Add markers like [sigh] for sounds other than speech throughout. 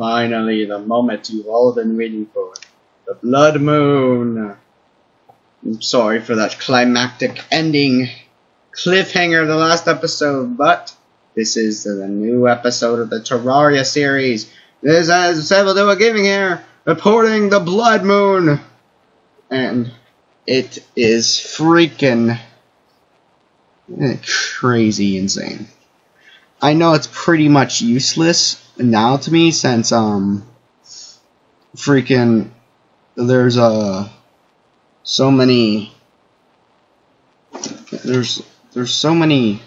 Finally, the moment you've all been waiting for. The Blood Moon. I'm sorry for that climactic ending cliffhanger of the last episode, but this is the new episode of the Terraria series. This is Sableduo Gaming here, reporting the Blood Moon. And it is freaking eh, crazy insane. I know it's pretty much useless now to me since um freaking there's uh so many there's there's so many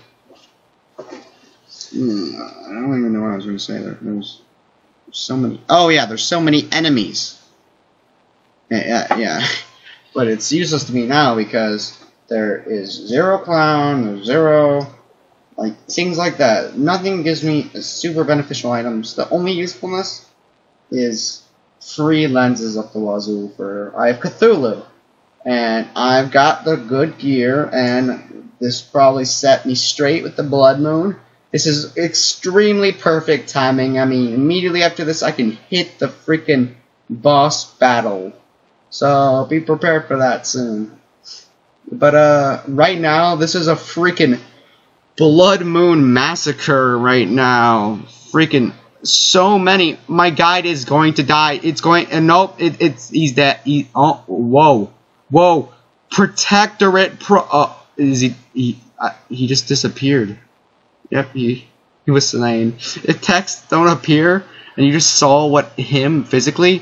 hmm, I don't even know what I was going to say there. There's so many Oh yeah, there's so many enemies. Yeah, yeah, yeah. [laughs] But it's useless to me now because there is zero clown, there's zero like things like that. Nothing gives me super beneficial items. The only usefulness is free lenses up the wazoo for Eye of Cthulhu. And I've got the good gear and this probably set me straight with the blood moon. This is extremely perfect timing. I mean immediately after this I can hit the freaking boss battle. So be prepared for that soon. But uh right now this is a freaking Blood Moon Massacre right now. Freaking so many. My guide is going to die. It's going. And nope. It, it's he's dead. He, oh whoa whoa. Protectorate pro. Uh, is he? He uh, he just disappeared. Yep. He he was slain. If texts don't appear and you just saw what him physically,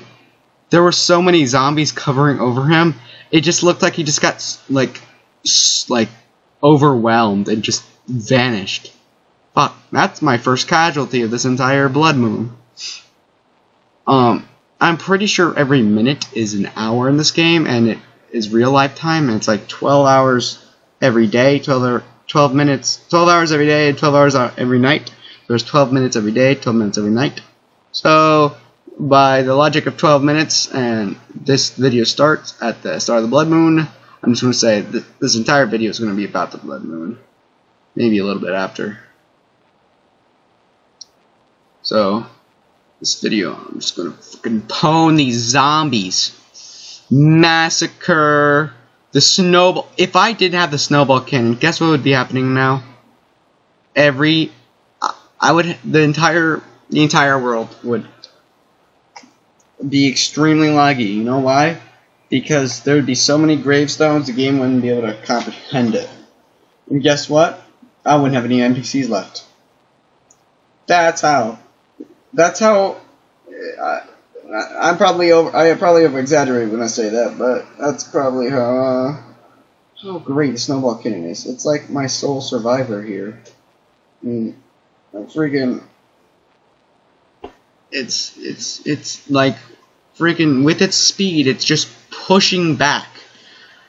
there were so many zombies covering over him. It just looked like he just got like like overwhelmed and just vanished. Fuck, that's my first casualty of this entire blood moon. Um, I'm pretty sure every minute is an hour in this game, and it is real life time, and it's like 12 hours every day, 12, 12 minutes, 12 hours every day, 12 hours every night. There's 12 minutes every day, 12 minutes every night. So, by the logic of 12 minutes, and this video starts at the start of the blood moon, I'm just going to say that this entire video is going to be about the blood moon maybe a little bit after. So, this video, I'm just gonna fucking pwn these zombies. Massacre. The snowball. If I didn't have the snowball cannon, guess what would be happening now? Every, I would, the entire, the entire world would be extremely laggy. You know why? Because there would be so many gravestones, the game wouldn't be able to comprehend it. And guess what? I wouldn't have any NPCs left. That's how. That's how. I, I'm probably over. I probably over exaggerate when I say that, but that's probably how. Uh, how great Snowball Cannon is. It's like my sole survivor here. I mean, I'm freaking. It's it's it's like freaking with its speed, it's just pushing back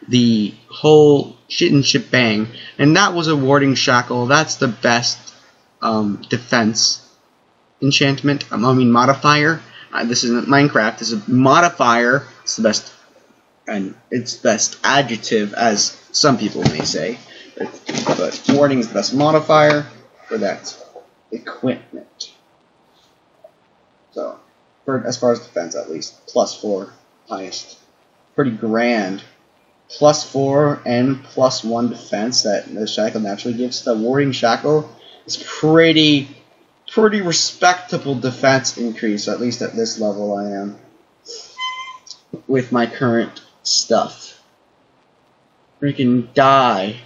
the whole shit and shit bang. And that was a warding shackle. That's the best um, defense enchantment. I mean modifier. Uh, this isn't Minecraft. This is a modifier. It's the best, and it's best adjective, as some people may say. But, but warding is the best modifier for that equipment. So, for as far as defense, at least plus four, highest. Pretty grand plus four and plus one defense that the shackle naturally gives. The warding shackle is pretty pretty respectable defense increase, at least at this level I am. With my current stuff. Freaking die.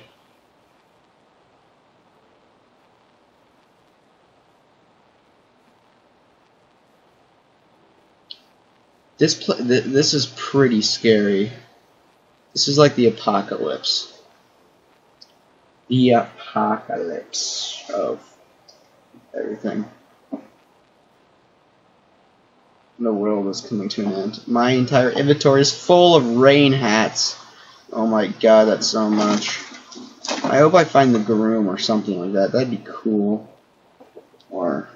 This th this is pretty scary. This is like the apocalypse. The apocalypse of everything. The world is coming to an end. My entire inventory is full of rain hats. Oh my god, that's so much. I hope I find the groom or something like that. That'd be cool. Or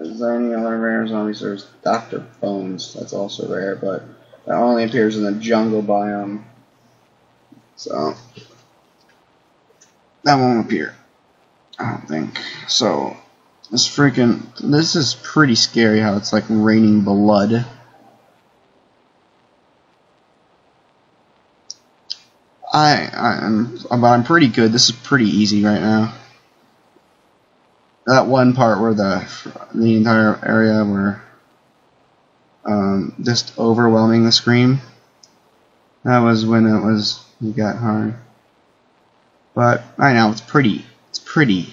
is there any other rare zombies? There's Dr. Bones. That's also rare, but that only appears in the jungle biome. So, that won't appear. I don't think. So, This freaking this is pretty scary how it's like raining blood. I I'm but I'm pretty good. This is pretty easy right now. That one part where the the entire area where um, just overwhelming the scream. That was when it was it got hard. But right now it's pretty it's pretty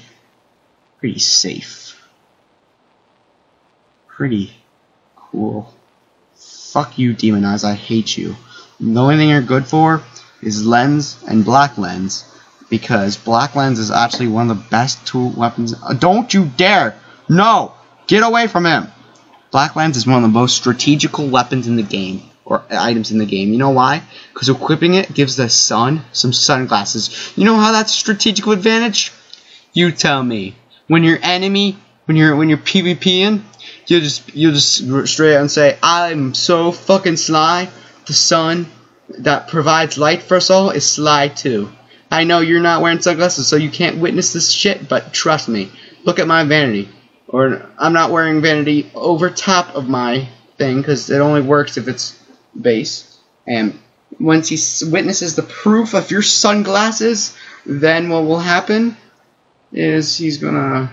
pretty safe. Pretty cool. Fuck you, Demon Eyes, I hate you. The only thing you're good for is lens and black lens because black lens is actually one of the best tool weapons. Uh, don't you dare! No! Get away from him! Black lens is one of the most strategical weapons in the game or items in the game. You know why? Because equipping it gives the sun some sunglasses. You know how that's a strategical advantage? You tell me. When your enemy, when you're when you're PvPing, you'll just you'll just straight out and say, "I'm so fucking sly." The sun that provides light for us all is sly too. I know you're not wearing sunglasses, so you can't witness this shit, but trust me. Look at my vanity. Or I'm not wearing vanity over top of my thing because it only works if it's base. And once he witnesses the proof of your sunglasses, then what will happen is he's gonna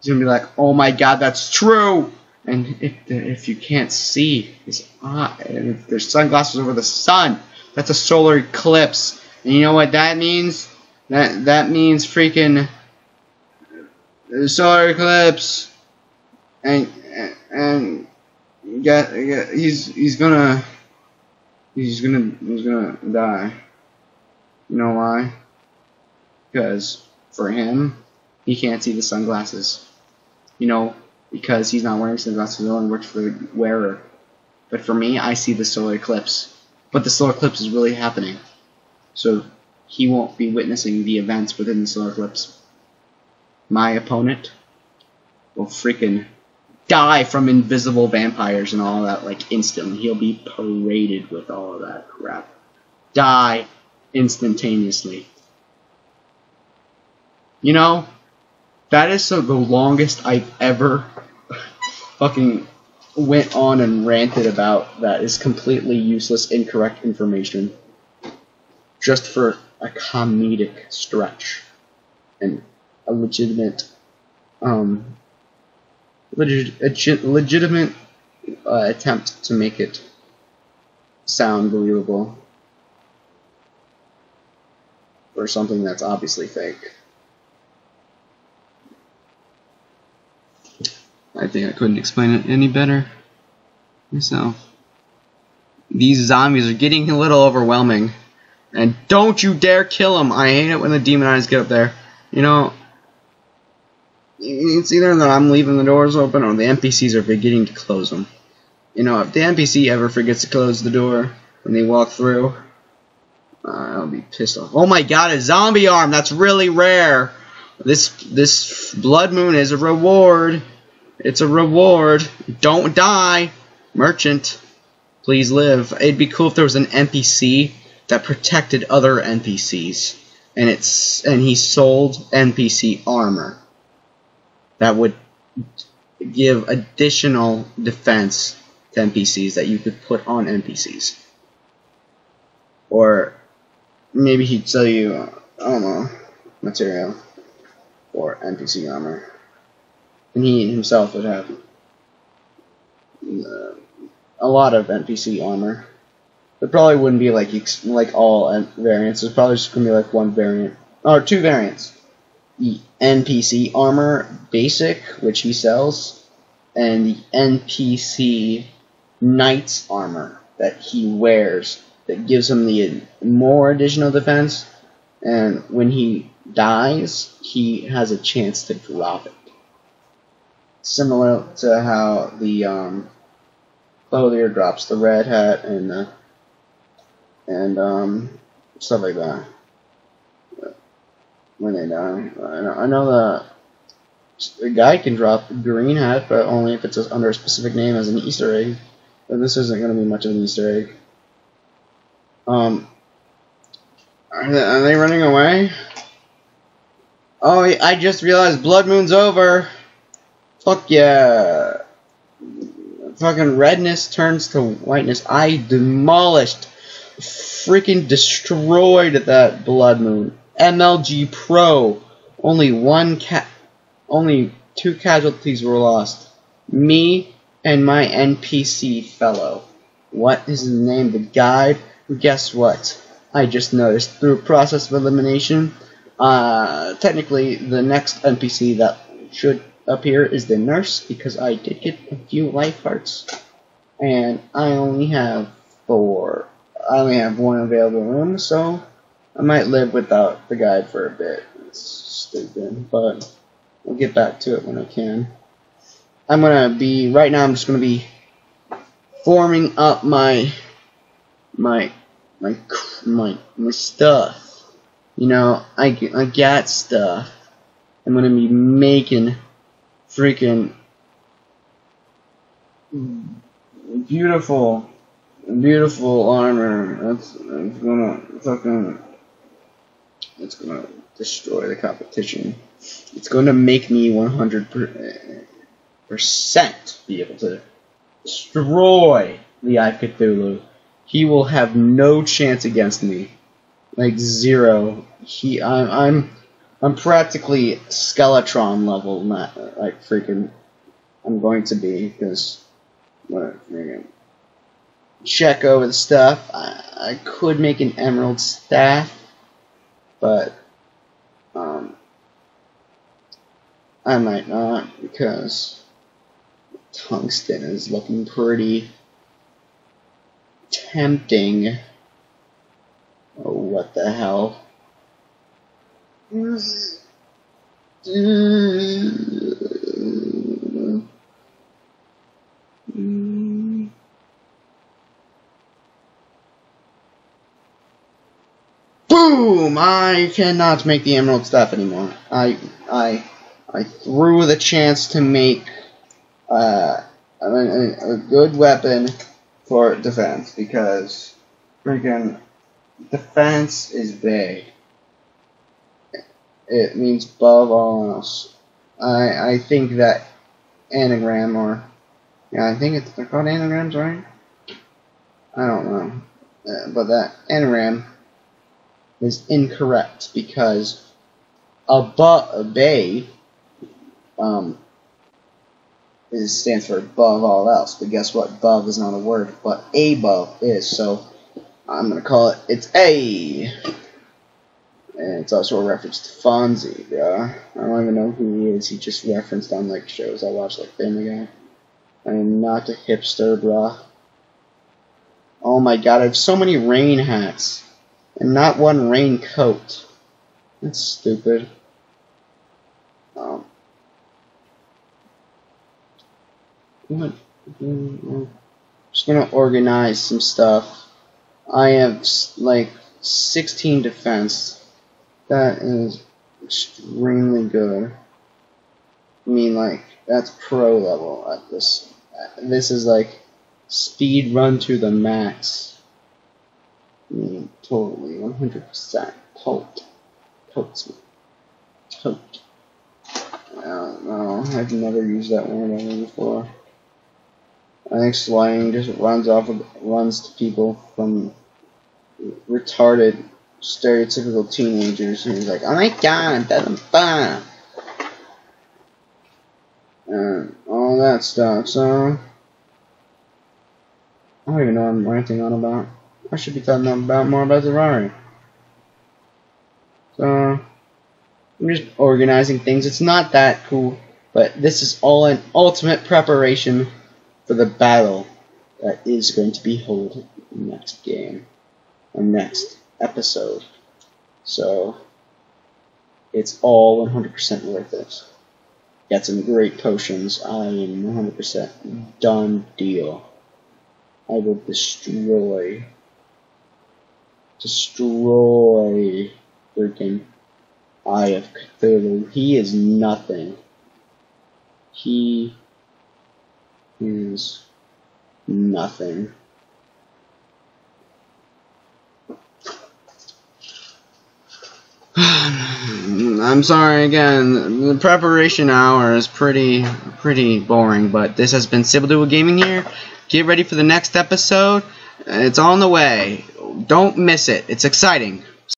he's gonna be like, "Oh my God, that's true." And if if you can't see his eye, and if there's sunglasses over the sun, that's a solar eclipse. And you know what that means? That that means freaking solar eclipse. And and get, get he's he's gonna he's gonna he's gonna die. You know why? Because for him, he can't see the sunglasses. You know, because he's not wearing sunglasses, it only works for the wearer. But for me, I see the solar eclipse. But the solar eclipse is really happening. So he won't be witnessing the events within the solar eclipse. My opponent will freaking die from invisible vampires and all that like instantly. He'll be paraded with all of that crap. Die instantaneously. You know, that is so the longest I've ever [laughs] fucking went on and ranted about that is completely useless, incorrect information. Just for a comedic stretch and a legitimate um, legit, legitimate uh, attempt to make it sound believable or something that's obviously fake. I think I couldn't explain it any better myself. These zombies are getting a little overwhelming. And don't you dare kill them! I hate it when the demon eyes get up there. You know, it's either that I'm leaving the doors open or the NPCs are beginning to close them. You know, if the NPC ever forgets to close the door when they walk through, uh, I'll be pissed off. Oh my god, a zombie arm! That's really rare! This, this blood moon is a reward! It's a reward! Don't die! Merchant, please live. It'd be cool if there was an NPC that protected other NPCs. And it's and he sold NPC armor that would give additional defense to NPCs that you could put on NPCs. Or maybe he'd sell you, uh, I don't know, material or NPC armor. And he himself would have uh, a lot of NPC armor. It probably wouldn't be like like all variants. It's probably just gonna be like one variant or two variants. The NPC armor basic, which he sells, and the NPC knight's armor that he wears that gives him the more additional defense. And when he dies, he has a chance to drop it. Similar to how the um, drops the red hat and the and um, stuff like that when they die. I know, the the guy can drop green hat, but only if it's under a specific name as an Easter egg. But this isn't going to be much of an Easter egg. Um, are they, are they running away? Oh, I just realized Blood Moon's over. Fuck yeah. Fucking redness turns to whiteness. I demolished, freaking destroyed that Blood Moon. MLG Pro. Only one cat, only two casualties were lost. Me and my NPC fellow. What is his name? The guide? Guess what? I just noticed through process of elimination, uh, technically the next NPC that should appear is the nurse because I did get a few life hearts and I only have four. I only have one available room, so I might live without the guide for a bit. It's stupid, but we'll get back to it when I can. I'm gonna be right now. I'm just gonna be forming up my my my my my stuff. You know, I I got stuff. I'm gonna be making freaking beautiful, beautiful armor. That's, that's gonna fucking. It's gonna destroy the competition. It's gonna make me 100 percent be able to destroy the Eye of Cthulhu. He will have no chance against me, like zero. He, I'm, I'm, I'm practically Skeletron level, not like freaking. I'm going to be because what check over the stuff. I, I could make an emerald staff, but um, I might not because tungsten is looking pretty tempting. Oh, what the hell? I cannot make the emerald stuff anymore. I I I threw the chance to make uh, a, a good weapon for defense because freaking defense is vague. It means above all else. I I think that anagram or yeah I think it's they're called anagrams right. I don't know, uh, but that anagram is incorrect because above bay um, it stands for above all else. But guess what? Above is not a word, but above is. So I'm gonna call it. It's a. And it's also a reference to Fonzie, bro. I don't even know who he is. He just referenced on like shows I watch, like Family Guy. I am not a hipster, bro. Oh my god, I have so many rain hats. And not one raincoat. That's stupid. Um, What? I'm just gonna organize some stuff. I have like 16 defense. That is extremely good. I mean, like that's pro level at this. This is like speed run to the max. Mean, totally, 100%. Tote. Totes. Tote. I don't know. I've never used that word ever before. I think slang just runs off of, runs to people from retarded, stereotypical teenagers who's like, oh my god, that's fun. And all that stuff, so I don't even know what I'm ranting on about. I should be talking about more about Terraria. So I'm just organizing things. It's not that cool, but this is all an ultimate preparation for the battle that is going to be held next game or next episode. So it's all 100% worth it. Got some great potions. I am 100% done deal. I will destroy, destroy freaking Eye of Cthulhu. He is nothing. He is nothing. [sighs] I'm sorry again. The preparation hour is pretty pretty boring, but this has been Duo Gaming here. Get ready for the next episode. It's on the way. Don't miss it. It's exciting.